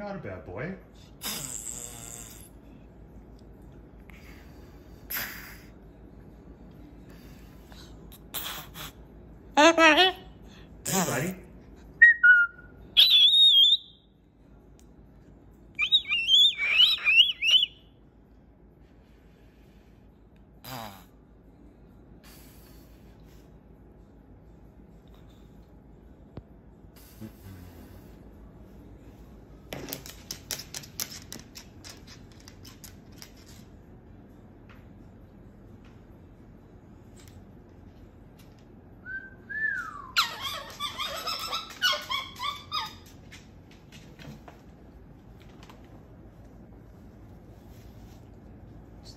you're not a bad boy.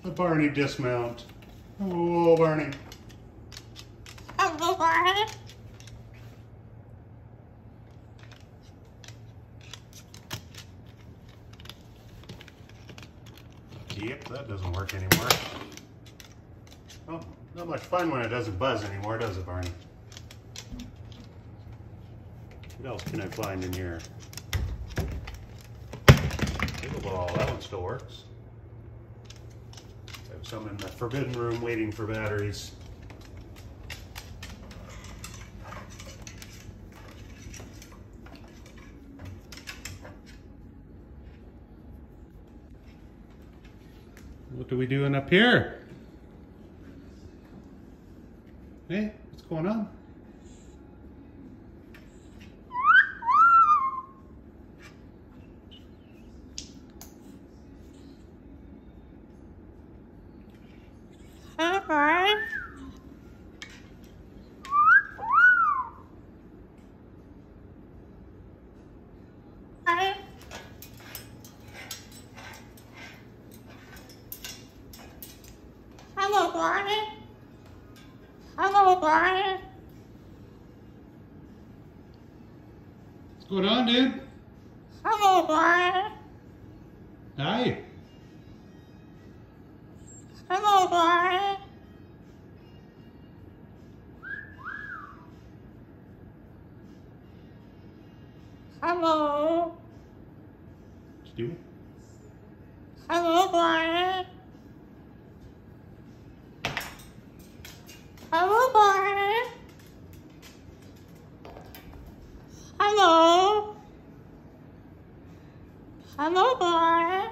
The Barney dismount. Oh, Barney. Barney. Yep, that doesn't work anymore. Oh, not much fun when it doesn't buzz anymore, does it, Barney? What else can I find in here? Pickleball, that one still works. I have in the forbidden room waiting for batteries. What are we doing up here? Hey, what's going on? Hey, Barney. Barney. Hello, Barney. Hello, Barney. What's going on, dude? Hello, Barney. Hi. Hello, Barney. Hello. It. Hello, Barney. Hello, Barney. Hello. Hello, Barney.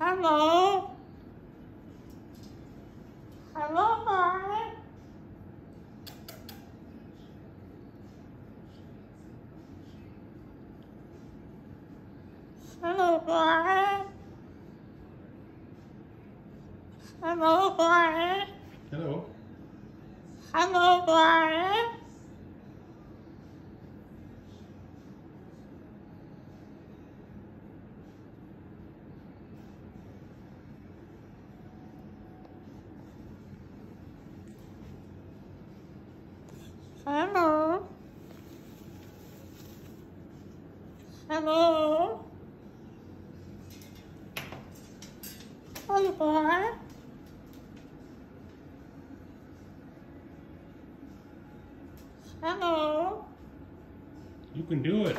Hello. Hello, Barney. Hello, Barney. Hello, Barney. Hello. Hello, Barney. Hello. Hello. Hello, boy. Hello. You can do it.